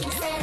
instead